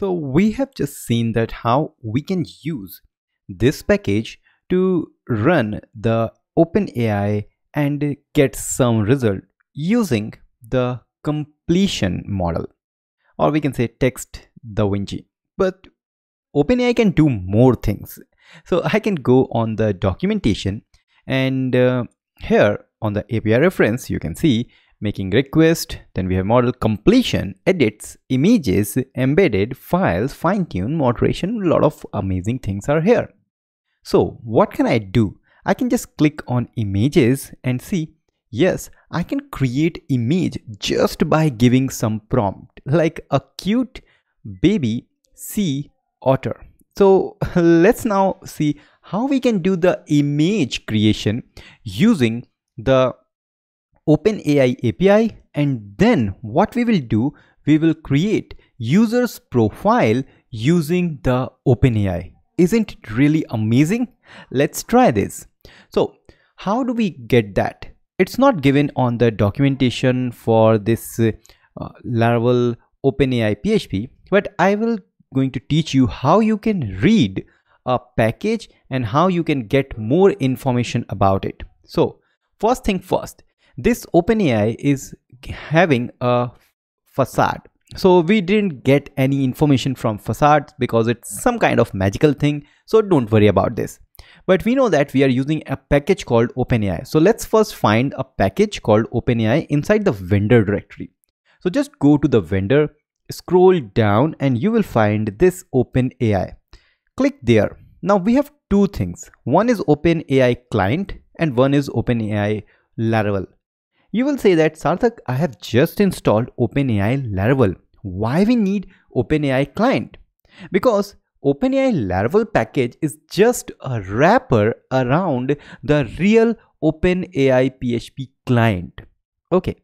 So we have just seen that how we can use this package to run the OpenAI and get some result using the completion model or we can say text DaVinci. But OpenAI can do more things. So I can go on the documentation and uh, here on the API reference you can see making request then we have model completion edits images embedded files fine tune moderation a lot of amazing things are here. So what can i do? I can just click on images and see yes i can create image just by giving some prompt like a cute baby sea otter. So let's now see how we can do the image creation using the OpenAI API and then what we will do, we will create user's profile using the OpenAI. Isn't it really amazing? Let's try this. So how do we get that? It's not given on the documentation for this uh, Laravel OpenAI PHP, but I will going to teach you how you can read a package and how you can get more information about it. So first thing first, this OpenAI is having a facade. So we didn't get any information from facades because it's some kind of magical thing. So don't worry about this. But we know that we are using a package called OpenAI. So let's first find a package called OpenAI inside the vendor directory. So just go to the vendor, scroll down and you will find this OpenAI. Click there. Now we have two things. One is OpenAI client and one is OpenAI Laravel. You will say that Sarthak, I have just installed OpenAI Laravel. Why we need OpenAI client? Because OpenAI Laravel package is just a wrapper around the real OpenAI PHP client. Okay,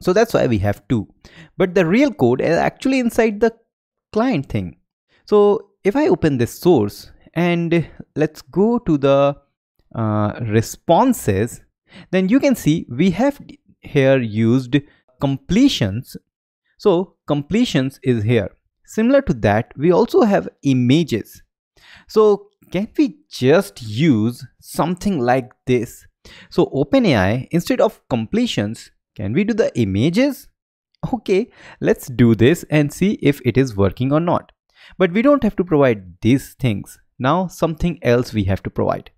so that's why we have two. But the real code is actually inside the client thing. So if I open this source and let's go to the uh, responses then you can see we have here used completions. So completions is here. Similar to that we also have images. So can we just use something like this? So OpenAI instead of completions can we do the images? Okay let's do this and see if it is working or not. But we don't have to provide these things. Now something else we have to provide.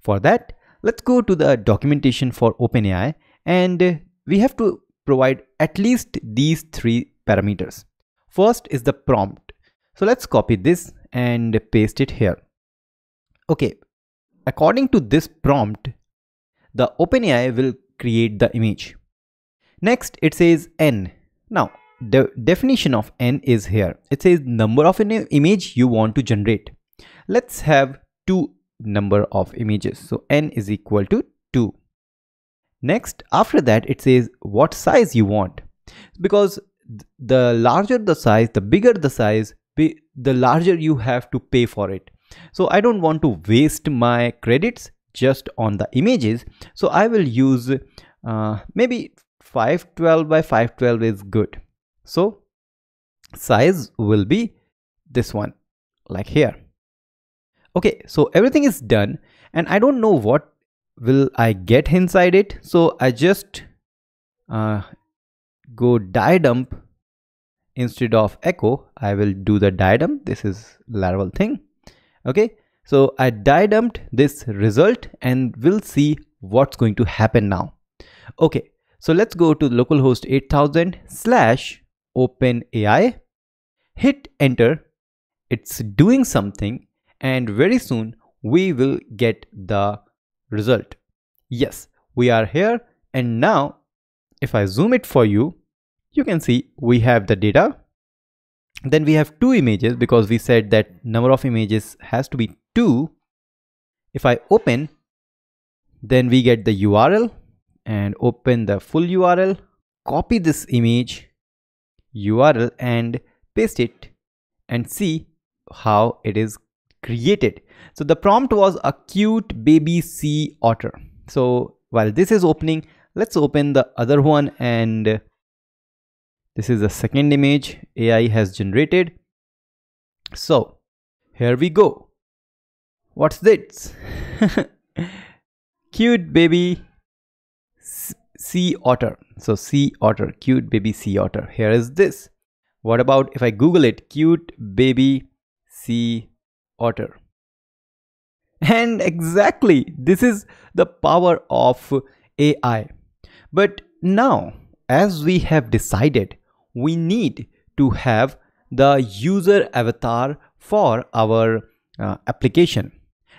For that Let's go to the documentation for OpenAI and uh, we have to provide at least these three parameters. First is the prompt. So let's copy this and paste it here. Okay, according to this prompt, the OpenAI will create the image. Next, it says n. Now, the definition of n is here. It says number of an image you want to generate. Let's have two number of images. So n is equal to 2. Next, after that, it says what size you want. Because the larger the size, the bigger the size, the larger you have to pay for it. So I don't want to waste my credits just on the images. So I will use uh, maybe 512 by 512 is good. So size will be this one like here okay so everything is done and I don't know what will I get inside it. So I just uh, go die dump. Instead of echo I will do the die dump. This is Laravel thing. Okay so I die dumped this result and we'll see what's going to happen now. Okay so let's go to localhost 8000 slash openai hit enter. It's doing something and very soon we will get the result. Yes, we are here and now if I zoom it for you, you can see we have the data. Then we have two images because we said that number of images has to be two. If I open, then we get the URL and open the full URL, copy this image URL and paste it and see how it is created. So the prompt was a cute baby sea otter. So while this is opening, let's open the other one and this is the second image AI has generated. so here we go what's this cute baby sea otter so sea otter cute baby sea otter here is this what about if i google it cute baby sea otter and exactly this is the power of ai but now as we have decided we need to have the user avatar for our uh, application.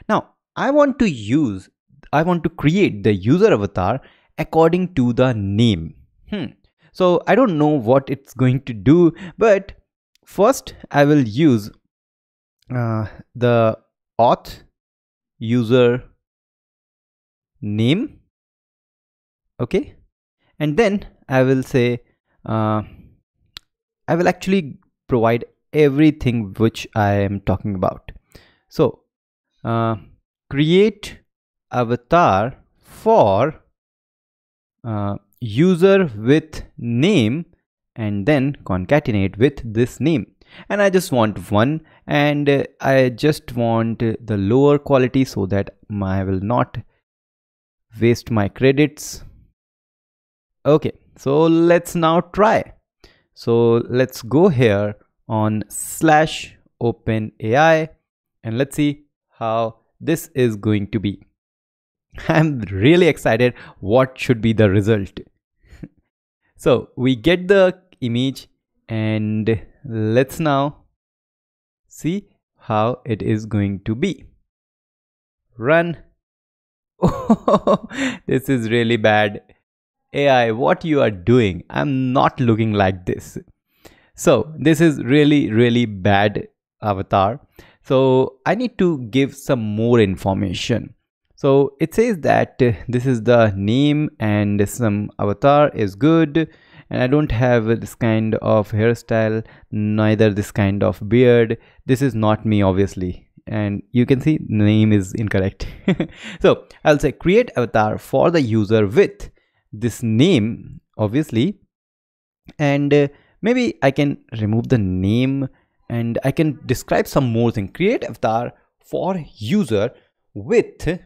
Now, I want to use, I want to create the user avatar according to the name. Hmm. So I don't know what it's going to do, but first I will use uh, the auth user name. Okay. And then I will say, uh, I will actually provide everything which I am talking about. So uh, create avatar for uh, user with name and then concatenate with this name and I just want one and I just want the lower quality so that I will not waste my credits okay so let's now try so let's go here on slash open AI and let's see how this is going to be. I'm really excited what should be the result. so we get the image and let's now see how it is going to be. Run. This is really bad. AI, what you are doing? I'm not looking like this. So this is really, really bad avatar. So I need to give some more information. So it says that this is the name and some avatar is good and I don't have this kind of hairstyle, neither this kind of beard. This is not me obviously and you can see the name is incorrect. so I'll say create avatar for the user with this name obviously and uh, maybe I can remove the name and I can describe some more thing create avatar for user with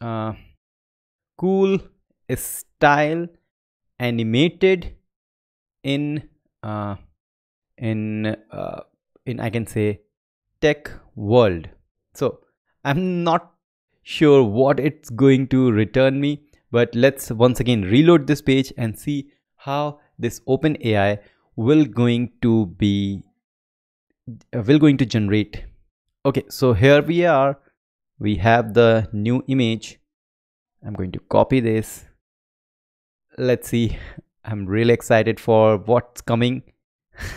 uh, cool style animated in uh, in uh, in I can say tech world. So I'm not sure what it's going to return me but let's once again reload this page and see how this OpenAI will going to be will going to generate. Okay so here we are. We have the new image. I'm going to copy this. Let's see i'm really excited for what's coming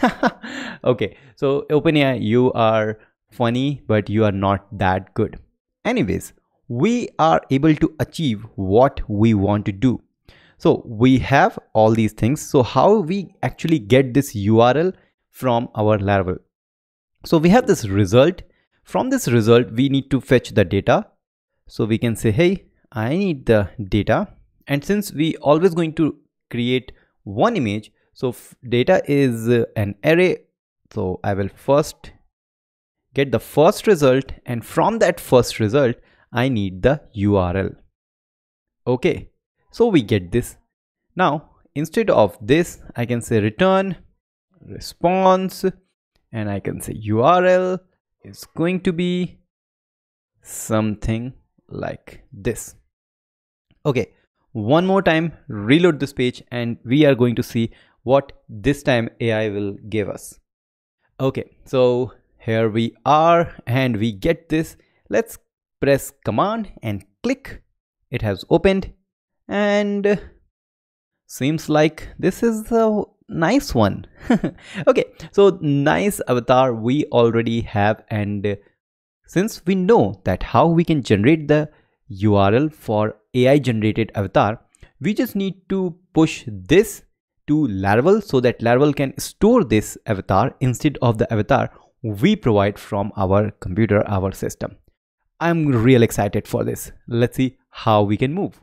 okay so openai you are funny but you are not that good anyways we are able to achieve what we want to do. So we have all these things. So how we actually get this URL from our Laravel? So we have this result. From this result, we need to fetch the data. So we can say, hey, I need the data. And since we always going to create one image, so data is uh, an array. So I will first get the first result and from that first result, I need the URL. Okay, so we get this. Now, instead of this, I can say return response and I can say URL is going to be something like this. Okay, one more time, reload this page and we are going to see what this time AI will give us. Okay, so here we are and we get this. Let's press command and click it has opened and seems like this is a nice one okay so nice avatar we already have and since we know that how we can generate the url for ai generated avatar we just need to push this to laravel so that laravel can store this avatar instead of the avatar we provide from our computer our system I'm real excited for this. Let's see how we can move.